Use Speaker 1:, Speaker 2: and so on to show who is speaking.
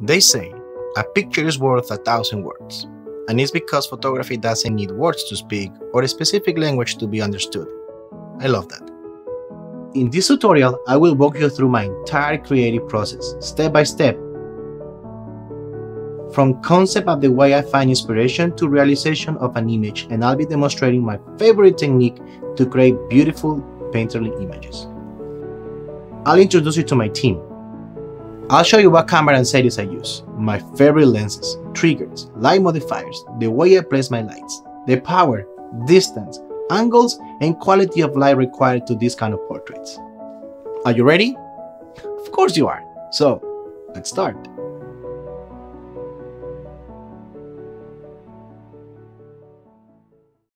Speaker 1: They say a picture is worth a thousand words, and it's because photography doesn't need words to speak or a specific language to be understood. I love that. In this tutorial, I will walk you through my entire creative process, step by step, from concept of the way I find inspiration to realization of an image, and I'll be demonstrating my favorite technique to create beautiful painterly images. I'll introduce you to my team, I'll show you what camera and settings I use, my favorite lenses, triggers, light modifiers, the way I place my lights, the power, distance, angles, and quality of light required to this kind of portraits. Are you ready? Of course you are. So, let's start.